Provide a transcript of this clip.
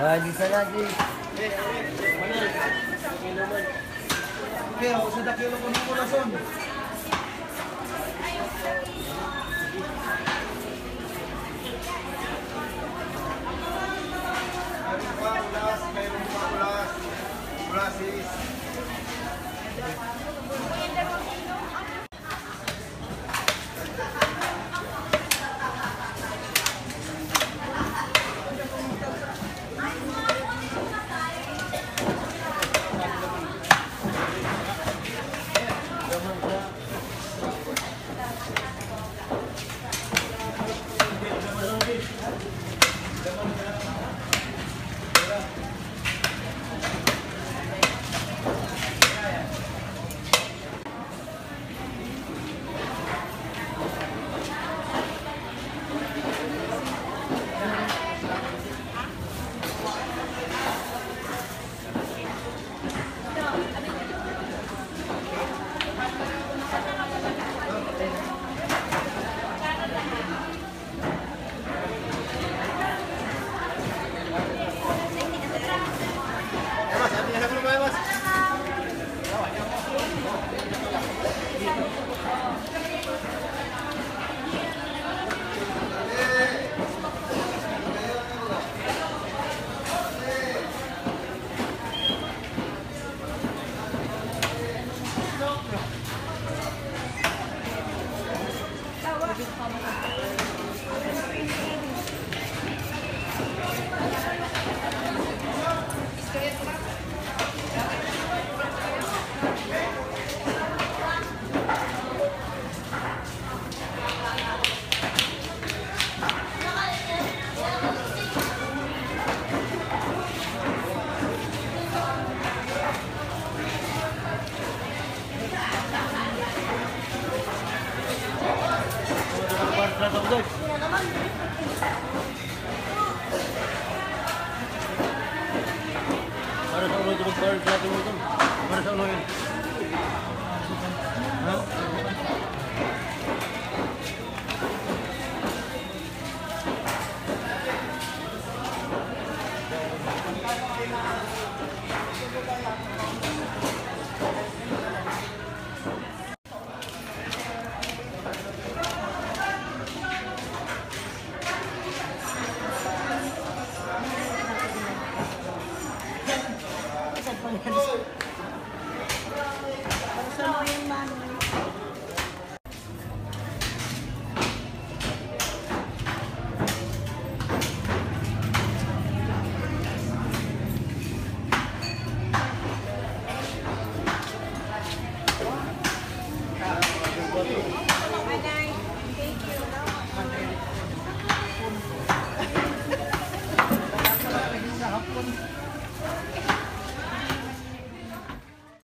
Ah, di sana di. Kaya, usa na kilo ko nung lason. Mayroon pa ulas, mayroon pa ulas. Ulasis. Mas, 감독. Para sa mga dumagpar, para sa mga dumagpar, para sa mga Para saan mo?